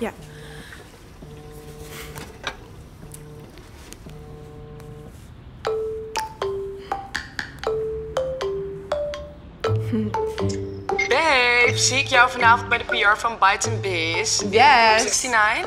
Ja. Babe, zie ik jou vanavond bij de PR van Bites and Biz? Yes. 69?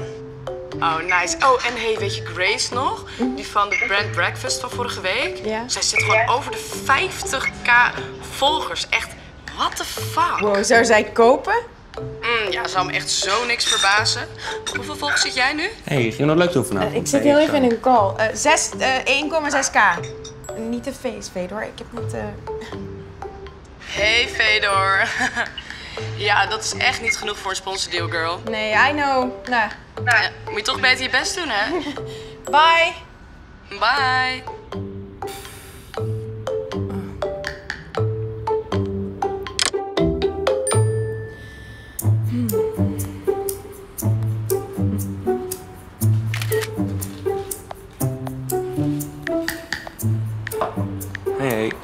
Oh, nice. Oh, en hey, weet je Grace nog? Die van de Brand Breakfast van vorige week? Ja. Zij zit gewoon over de 50k volgers. Echt, what the fuck? Wow, zou zij kopen? Mm, ja, zou me echt zo niks verbazen. Hoeveel volgers zit jij nu? Hé, hey, ging je nog leuk doen vanavond? Ik zit heel even in een call. Eh, zes, eh, 1,6k. Niet te face, Fedor. Ik heb eh, Hey, Fedor. ja, dat is echt niet genoeg voor een sponsordeal, girl. Nee, I know. Nou, Ja, moet je toch beter je best doen, hè? bye. Bye.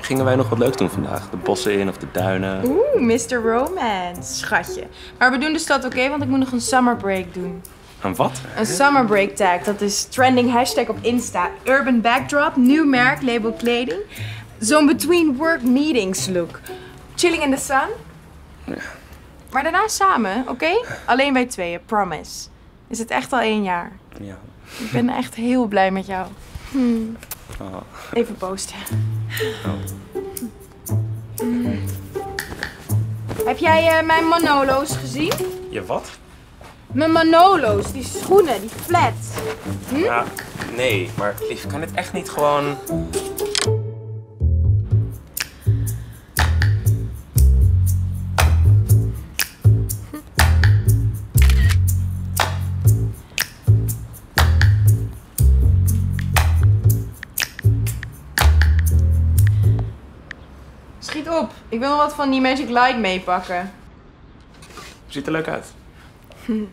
Gingen wij nog wat leuk doen vandaag? De bossen in of de duinen? Oeh, Mr. Romance, schatje. Maar we doen de stad oké, want ik moet nog een summer break doen. En wat? Een summer break tag, dat is trending hashtag op Insta. Urban backdrop, nieuw merk, label kleding. Zo'n between work meetings look. Chilling in the sun. Maar daarna samen, oké? Alleen wij tweeën, promise. Is het echt al één jaar. Ja. Ik ben echt heel blij met jou. Hmm. Oh. Even posten. Hmm. Heb jij eh, mijn Manolo's gezien? Je wat? Mijn Manolo's, die schoenen, die flats. Ja, nee, maar lief, kan dit echt niet gewoon... ik wil nog wat van die Magic Light meepakken. Ziet er leuk uit.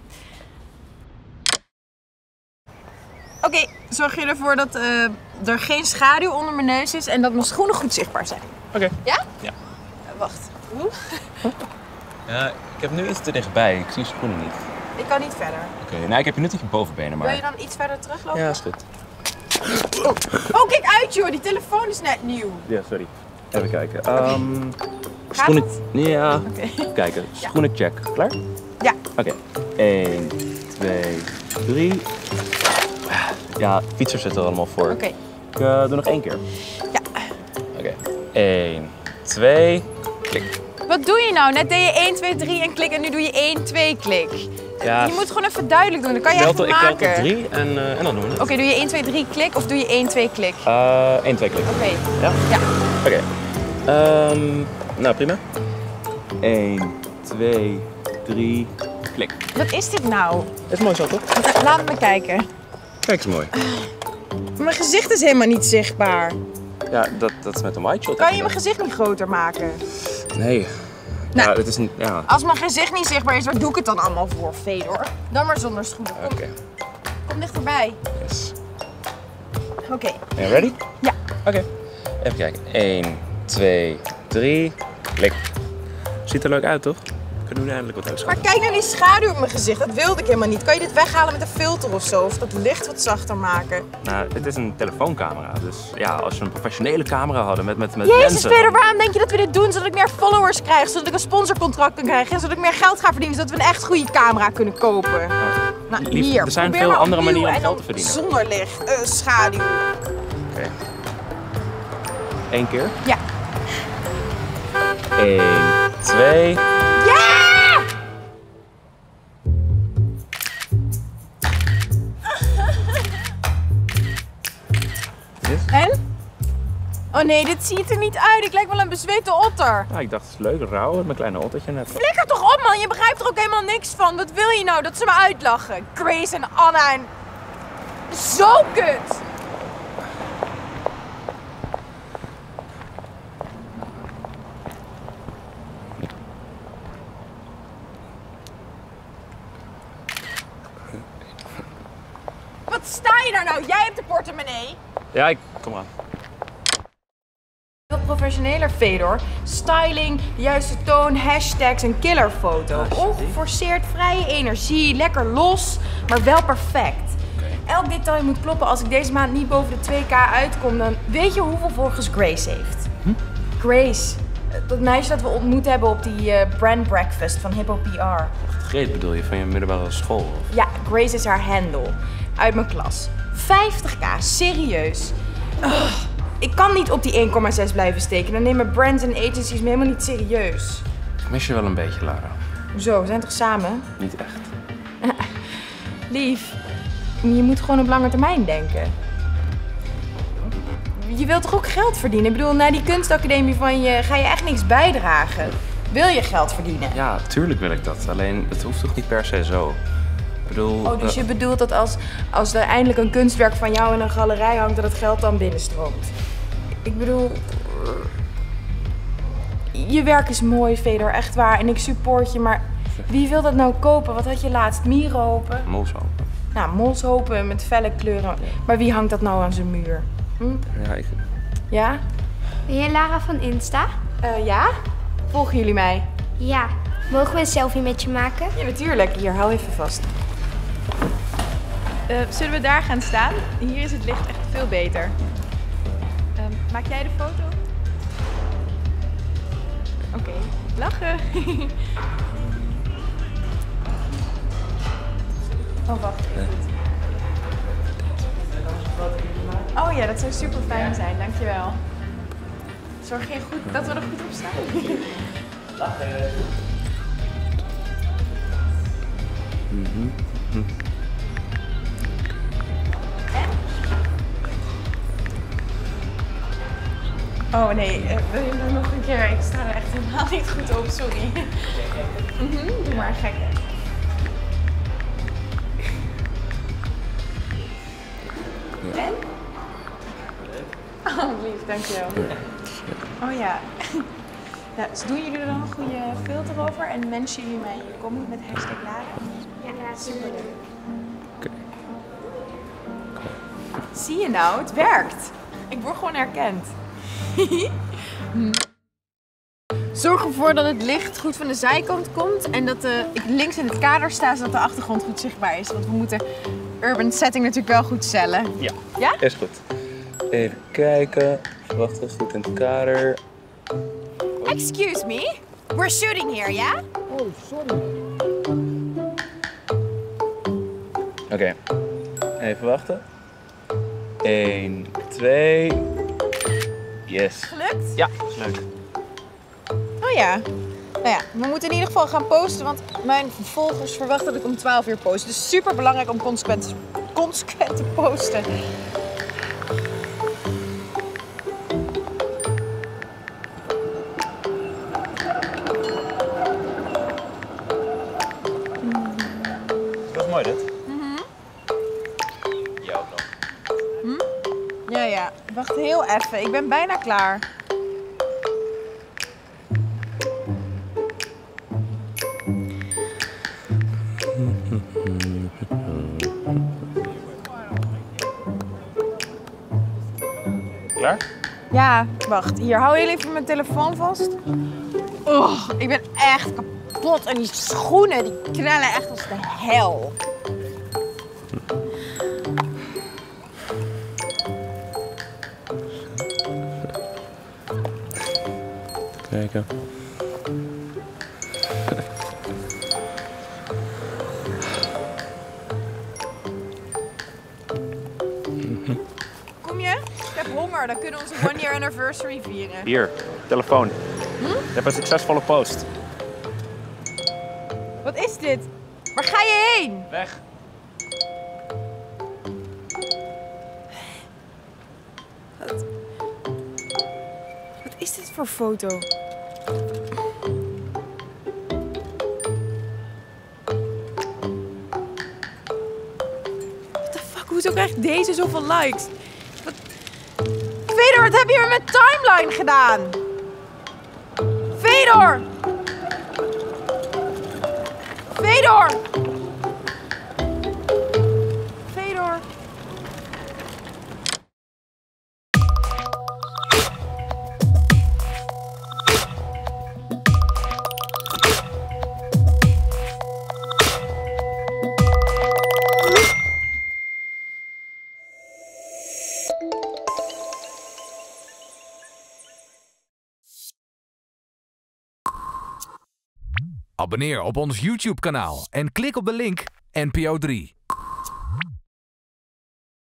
Oké, zorg je ervoor dat eh, er geen schaduw onder mijn neus is en dat mijn schoenen goed zichtbaar zijn. Oké. Ja? Ja. Eh, wacht. Oeh, Ja, ik heb nu iets te dichtbij. Ik zie je schoenen niet. ik kan niet verder. Oké, nou ik heb je nu tot je bovenbenen, maar... Wil je dan iets verder teruglopen? Ja, is goed. Oh, kijk uit joh, die telefoon is net nieuw. Ja, sorry. Even kijken. Ehm schoenen... Ja, even kijken. Schoenen check. Klaar? Ja. Oké. 1, 2, 3. Ja, fietsers zitten er allemaal voor. Oké. Ik eh, doe nog één keer. Ja. Oké. 1, 2, klik. Wat doe je nou? Net deed je 1, 2, 3 en klik en nu doe je 1, 2 klik. Ja, Je moet gewoon even duidelijk doen, dat kan je echt niet ik tel maken. tot 3 en, eh, en dan doen we het. Oké, doe je 1, 2, 3 klik of doe je 1, 2 klik? Oké. Eh 1, 2 klik. Ja? Ja. Oké. Ehm, nou, prima. 1, 2, 3, klik. Wat is dit nou? Is mooi zo, toch? Laat me kijken. Kijk eens mooi. Mijn gezicht is helemaal niet zichtbaar. Ja, dat, dat is met een wide shot. Kan je mijn gezicht niet groter maken? Nee. Nou. Ja, is. Ja. Als mijn gezicht niet zichtbaar is, waar doe ik het dan allemaal voor, Fedor? Dan maar zonder schoenen. Kom, Oké. kom dichterbij. Yes. Oké. Ben je ready? Ja. Oké. Even kijken. 1, 2, 3, klik. Ziet er leuk uit, toch? Kunnen we nu eindelijk wat Maar kijk naar die schaduw op mijn gezicht. Dat wilde ik helemaal niet. Kan je dit weghalen met een filter of zo? Of dat licht wat zachter maken? Nou, dit is een telefooncamera. Dus ja, als we een professionele camera hadden met, met, met Jezus, lenzen... Fedor, waarom denk je dat we dit doen? Zodat ik meer followers krijg, zodat ik een sponsorcontract kan krijgen en zodat ik meer geld ga verdienen, zodat we een echt goede camera kunnen kopen. Nou, Lief, hier, er zijn veel andere manieren om geld te verdienen. Zonder licht, eh, schaduw. Oké. Eén keer. Ja. 1, 2. En? Oh nee, dit ziet er niet uit. Ik lijk wel een bezweten otter. Ja, ik dacht, het is leuk, rauw, met mijn kleine ottertje net. Flikker toch op, man. Je begrijpt er ook helemaal niks van. Wat wil je nou? Dat ze me uitlachen. Grace en Anna en... Zo kut! Wat sta je daar nou? Jij hebt de portemonnee. Ja, ik kom aan. Wat professioneler, Fedor. Styling, de juiste toon, hashtags en killerfoto. Ongeforceerd, vrije energie, lekker los, maar wel perfect. Elk detail moet kloppen. Als ik deze maand niet boven de 2k uitkom, dan weet je hoeveel volgers Grace heeft. Grace, eh, dat meisje dat we ontmoet hebben op die eh, brand breakfast van Hippo PR. Greet bedoel je, van je middelbare school? Of? Ja, Grace is haar handle. Uit mijn klas. 50k, serieus. Ugh, ik kan niet op die 1,6 blijven steken. Dan nemen brands en agencies me helemaal niet serieus. Ik mis je wel een beetje, Lara. Hoezo, we zijn toch samen? Niet echt. Lief, je moet gewoon op lange termijn denken. Je wilt toch ook geld verdienen? Ik bedoel, na die kunstacademie van je ga je echt niks bijdragen. Wil je geld verdienen? Ja, tuurlijk wil ik dat. Alleen, het hoeft toch niet per se zo. Ik bedoel... Oh, dus eh, je bedoelt dat als, als er eindelijk een kunstwerk van jou in een galerij hangt, dat het geld dan binnenstroomt? Ik bedoel... Je werk is mooi, Fedor, echt waar. En ik support je, maar wie wil dat nou kopen? Wat had je laatst? Mierenhopen? Molshopen. Nou, molshopen met felle kleuren. Maar wie hangt dat nou aan zijn muur? Hm? Ja, ik... Ja? Ben jij Lara van Insta? Eh, ja? Volgen jullie mij? Ja. Mogen we een selfie met je maken? Ja, natuurlijk. Hier, hou even vast. Eh, zullen we daar gaan staan? Hier is het licht echt veel beter. Ehm, maak jij de foto? Oké, lachen. oh, wacht. Oh ja, dat zou super fijn zijn, dankjewel. Zorg je goed dat we er goed op staan? Oh nee, eh, wil je nog een keer? Ik sta er echt helemaal niet goed op, sorry. Mhm, Doe maar gek. En? Oh, lief, dankjewel. Oh ja. ja dus doen jullie er dan een goede filter over en mensen jullie mij je comment met hashtag Lara? Ja, superleuk. Oké. Zie je nou, het werkt. Ik word gewoon herkend. Zorg ervoor dat het licht goed van de zijkant komt en dat de, ik links in het kader sta zodat de achtergrond goed zichtbaar is. Want we moeten urban setting natuurlijk wel goed cellen. Ja. Ja? Is goed. Even kijken. Wachten, goed in het kader. Excuse me, we're shooting here, ja? Oké. Even wachten. 1, 2. Yes. Gelukt? Ja, is leuk. Oh ja. Nou ja, we moeten in ieder geval gaan posten, want mijn volgers verwachten dat ik om 12 uur post. Dus super belangrijk om consequent, consequent te posten. Ja, ja. Wacht heel even. Ik ben bijna klaar. Klaar? Ja, wacht. Hier, hou heel even mijn telefoon vast. Oh, ik ben echt kapot. En die schoenen, die knellen echt als de hel. Kijken. Kom je? Ik heb honger. Dan kunnen we onze one year anniversary vieren. Hier, telefoon. Je hebt een succesvolle post. Wat is dit? Waar ga je heen? Weg. Wat is dit voor foto? What the fuck? Hoezo krijgt deze zoveel likes? Wat... Fedor, wat heb je met timeline gedaan? Abonneer op ons YouTube kanaal en klik op de link NPO 3.